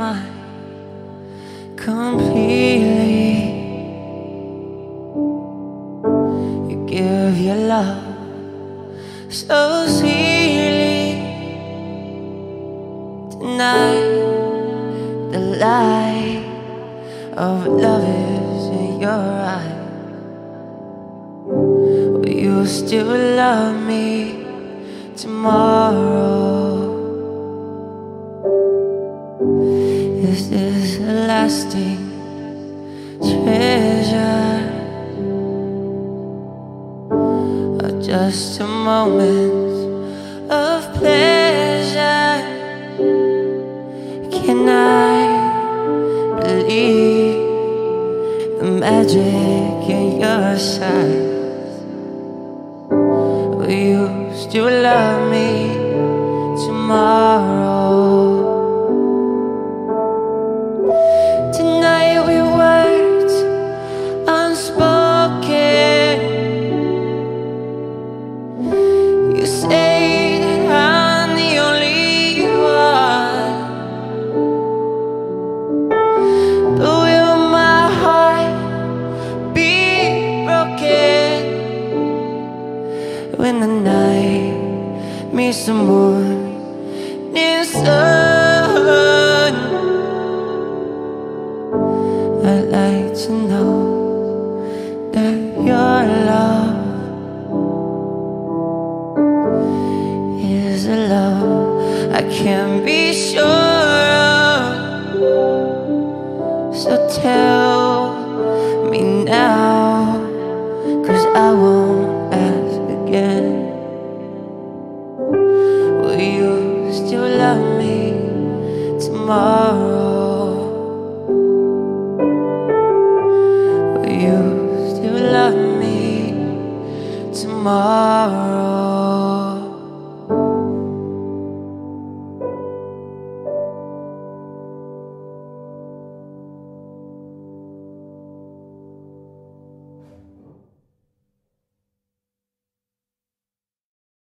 mind completely. You give your love so sweetly. Tonight, the light of love is in your eyes. Will you still love me tomorrow? Treasure? Or just a moment of pleasure? Can I believe the magic in your eyes? Will you still love me tomorrow? When the night meets the morning sun? Is a love I can't be sure of. So tell me now, cause I won't ask again. Will you still love me tomorrow? Will you still love me tomorrow?